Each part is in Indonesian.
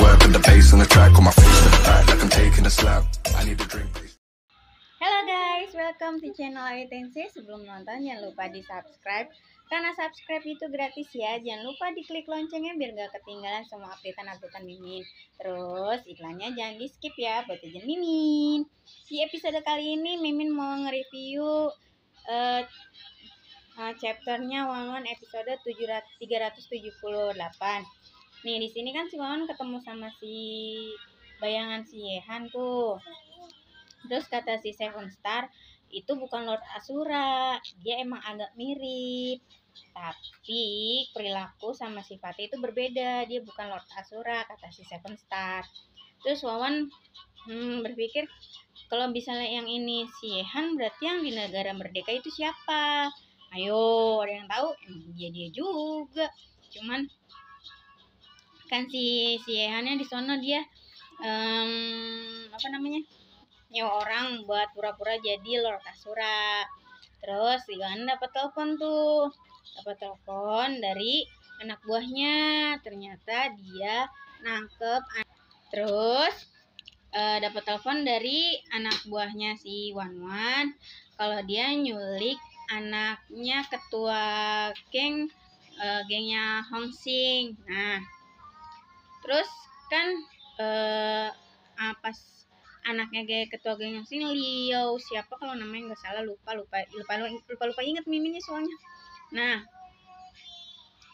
work the bass a slap. I. Halo guys, welcome to channel Aitensi. Sebelum nonton jangan lupa di subscribe karena subscribe itu gratis ya. Jangan lupa diklik loncengnya biar gak ketinggalan semua updatean-updatean Mimin. Terus iklannya jangan di skip ya buat jajan Mimin. Di episode kali ini Mimin mau nge-review uh, chapternya Wawan episode 700 378. Nih di sini kan si Wawan ketemu sama si bayangan si Yehan tuh. Terus kata si Seven Star itu bukan Lord Asura, dia emang agak mirip. Tapi perilaku sama sifatnya itu berbeda, dia bukan Lord Asura kata si Seven Star. Terus Wawan hmm, berpikir kalau misalnya yang ini si Yehan berarti yang di negara merdeka itu siapa? Ayo, ada yang tahu? Emang dia dia juga. Cuman kan si si Yehannya di sono dia em, apa namanya? nyewa orang buat pura-pura jadi Lord Asura. Terus Iwan dapat telepon tuh. Dapat telepon dari anak buahnya. Ternyata dia nangkep an- terus eh, dapat telepon dari anak buahnya si Wan Wan kalau dia nyulik anaknya ketua geng eh, gengnya Hong Sing. Nah, terus kan eh apa anaknya kayak ketua geng Hong Sing Liao siapa kalau namanya nggak salah lupa lupa lupa lupa lupa inget miminnya soalnya. Nah,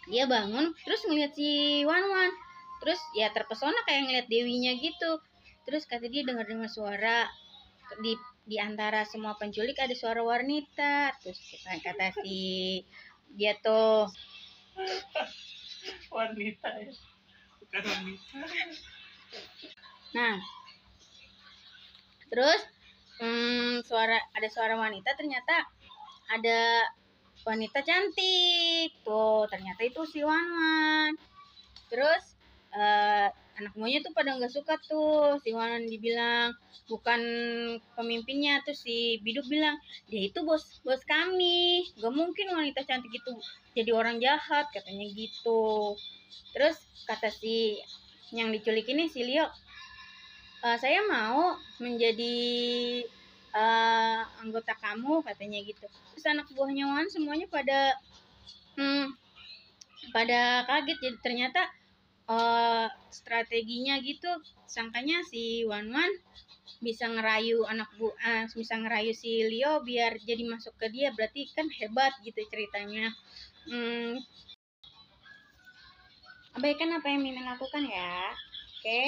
dia bangun terus ngeliat si Wan Wan. Terus ya terpesona kayak ngeliat dewinya gitu. Terus kata dia dengar dengar suara di di antara semua penculik ada suara wanita. Terus kata, kata si dia tuh wanita ya nah terus hmm, suara ada suara wanita ternyata ada wanita cantik. Tuh ternyata itu si Wan Wan. Terus anak buahnya tuh pada nggak suka tuh si Wan Wan dibilang. Bukan pemimpinnya terus si Biduk bilang dia itu bos bos kami. Gak mungkin wanita cantik itu jadi orang jahat katanya gitu. Terus kata si yang diculik ini si Leo "Eh, saya mau menjadi eh, anggota kamu katanya gitu. Terus anak buahnya Wan semuanya pada hmm, pada kaget. Jadi ternyata eh, strateginya gitu sangkanya si Wan Wan bisa ngerayu anak bu eh, bisa ngerayu si Leo biar jadi masuk ke dia berarti kan hebat gitu ceritanya hmm, abaikan apa yang Mimin lakukan ya oke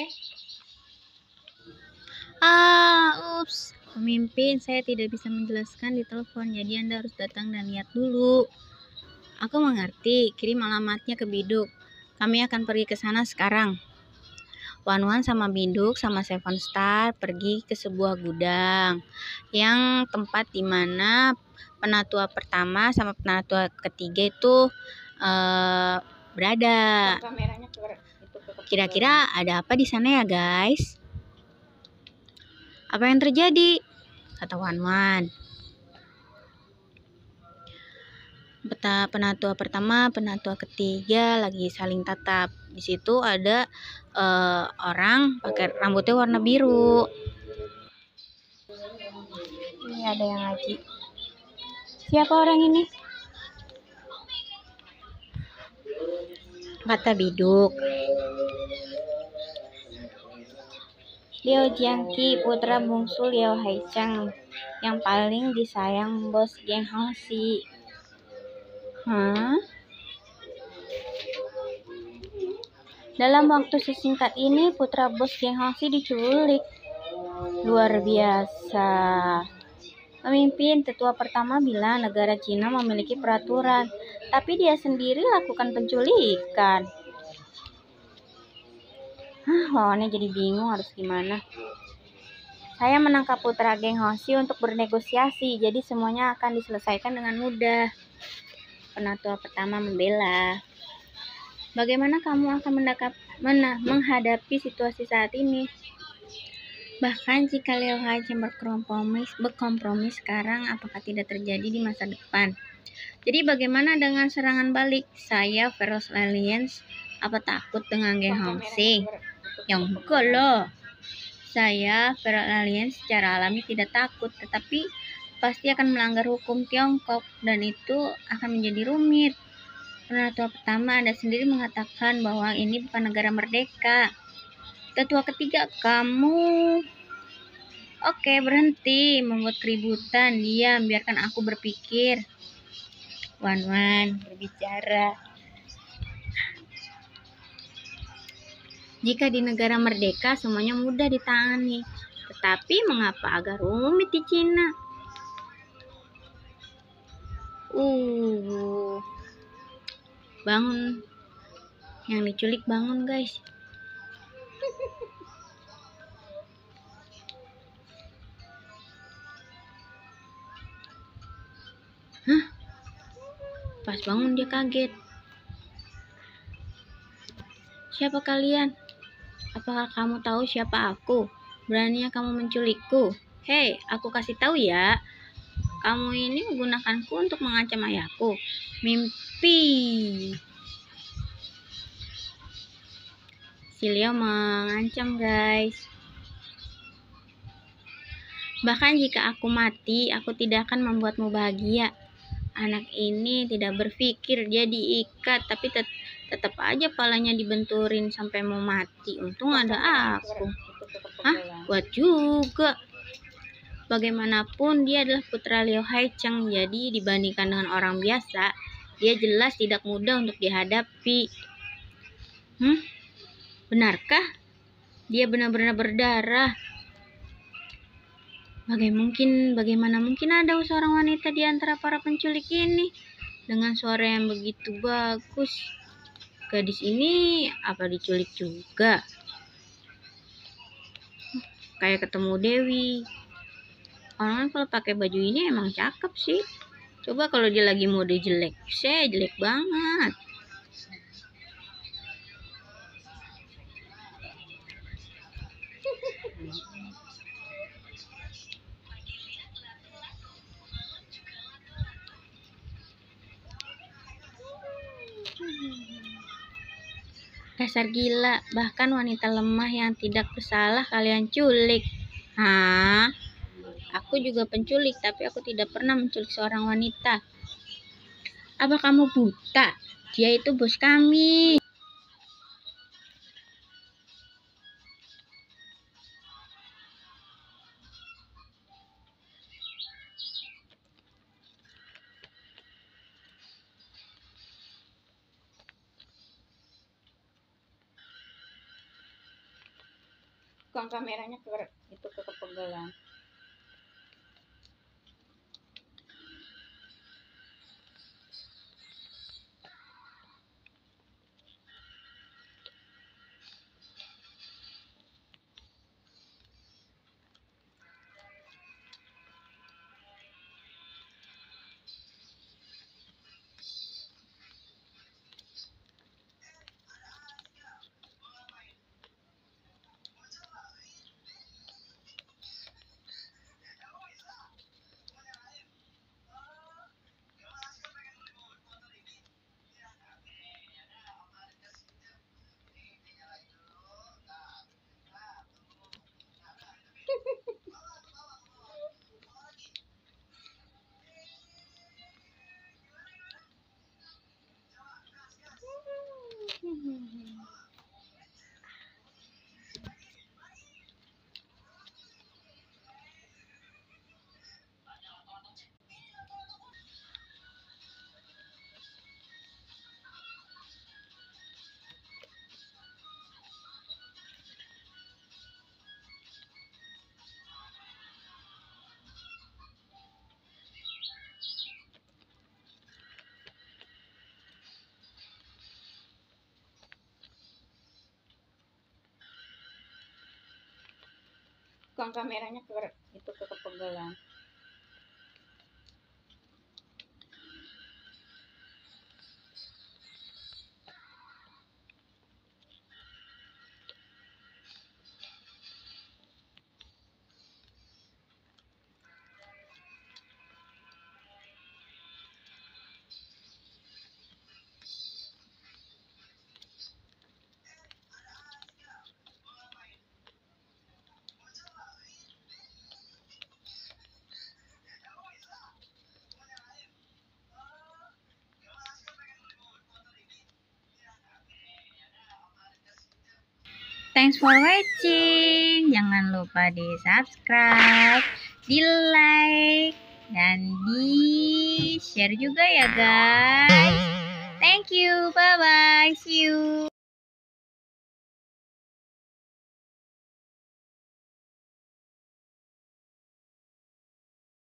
Ah, ups. Pemimpin, saya tidak bisa menjelaskan di telepon, jadi Anda harus datang dan lihat dulu. Aku mengerti, kirim alamatnya ke Biduk. Kami akan pergi ke sana sekarang. Wan Wan sama Biduk sama Seven Star pergi ke sebuah gudang yang tempat di mana penatua pertama sama penatua ketiga itu eh, berada. Kira-kira ada apa di sana ya guys? Apa yang terjadi? Kata Wan Wan. Penatua pertama, penatua ketiga lagi saling tatap. Di situ ada eh, orang pakai rambutnya warna biru. Ini ada yang ngaji. Siapa orang ini? Kata Biduk. Liao Jiangqi, putra bungsu Liao Haichang, yang paling disayang bos geng Hongxi. Hah? Dalam waktu sesingkat ini, putra bos geng Hongxi diculik. Luar biasa. Pemimpin tetua pertama bilang negara Cina memiliki peraturan, tapi dia sendiri lakukan penculikan. Hah, lawannya jadi bingung harus gimana. Saya menangkap putra geng Hoshi untuk bernegosiasi, jadi semuanya akan diselesaikan dengan mudah. Penatua pertama membela. Bagaimana kamu akan mendakap, mena- menghadapi situasi saat ini? Bahkan jika Leo Hajim berkompromi, berkompromi sekarang, apakah tidak terjadi di masa depan? Jadi bagaimana dengan serangan balik? Saya Feroz Alliance, apa takut dengan geng Hongsing? Yang enggak loh. Saya, feral alien secara alami tidak takut, tetapi pasti akan melanggar hukum Tiongkok dan itu akan menjadi rumit. Penatua pertama Anda sendiri mengatakan bahwa ini bukan negara merdeka. Tetua ketiga, kamu Oke, berhenti membuat keributan. Diam, biarkan aku berpikir. Wan Wan berbicara. Jika di negara merdeka semuanya mudah ditangani, tetapi mengapa agak rumit di Cina? Uh, bangun. Yang diculik bangun guys. Hah? Pas bangun dia kaget. Siapa kalian? Apakah kamu tahu siapa aku? Beraninya kamu menculikku? Hei, aku kasih tahu ya. Kamu ini menggunakanku untuk mengancam ayahku. Mimpi. Si Leo mengancam, guys. Bahkan jika aku mati, aku tidak akan membuatmu bahagia. Anak ini tidak berpikir dia diikat, tapi tet tetap aja palanya dibenturin sampai mau mati. Untung ada aku. Hah? Buat juga. Bagaimanapun dia adalah putra Liu Haicheng, jadi dibandingkan dengan orang biasa, dia jelas tidak mudah untuk dihadapi. Hmm? Benarkah? Dia benar-benar berdarah. Bagaimana mungkin, bagaimana mungkin ada seorang wanita di antara para penculik ini dengan suara yang begitu bagus? Gadis ini apa diculik juga? Kayak ketemu Dewi. Orang kalau pakai baju ini emang cakep sih. Coba kalau dia lagi mode jelek, saya jelek banget. Dasar gila, bahkan wanita lemah yang tidak bersalah kalian culik. Hah? Aku juga penculik, tapi aku tidak pernah menculik seorang wanita. Apa kamu buta? Dia itu bos kami. Kameranya ke itu ke 嗯嗯嗯。Kok kameranya ke itu ke Thanks for watching. Jangan lupa di subscribe, di like, dan di share juga ya guys. Thank you. Bye bye.